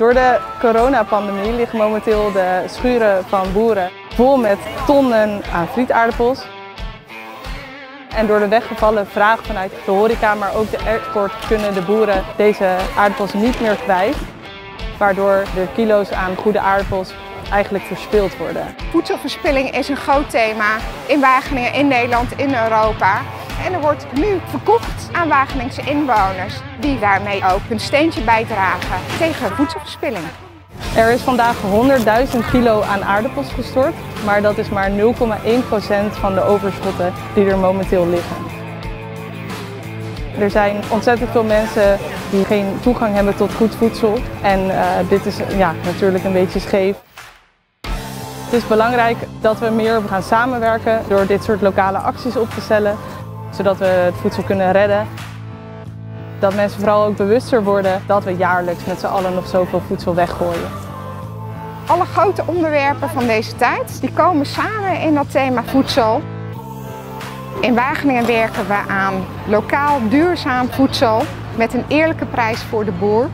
Door de coronapandemie liggen momenteel de schuren van boeren vol met tonnen aan frietaardappels. En door de weggevallen vraag vanuit de horeca, maar ook de export, kunnen de boeren deze aardappels niet meer kwijt. Waardoor de kilo's aan goede aardappels eigenlijk verspild worden. Voedselverspilling is een groot thema in Wageningen, in Nederland, in Europa. En er wordt nu verkocht aan Wageningse inwoners die daarmee ook hun steentje bijdragen tegen voedselverspilling. Er is vandaag 100.000 kilo aan aardappels gestort, maar dat is maar 0,1% van de overschotten die er momenteel liggen. Er zijn ontzettend veel mensen die geen toegang hebben tot goed voedsel en uh, dit is ja, natuurlijk een beetje scheef. Het is belangrijk dat we meer gaan samenwerken door dit soort lokale acties op te stellen, zodat we het voedsel kunnen redden. Dat mensen vooral ook bewuster worden dat we jaarlijks met z'n allen nog zoveel voedsel weggooien. Alle grote onderwerpen van deze tijd die komen samen in dat thema voedsel. In Wageningen werken we aan lokaal duurzaam voedsel met een eerlijke prijs voor de boer.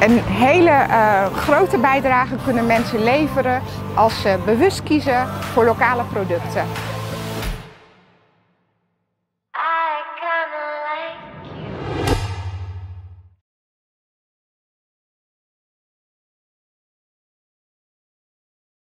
Een hele uh, grote bijdrage kunnen mensen leveren als ze bewust kiezen voor lokale producten.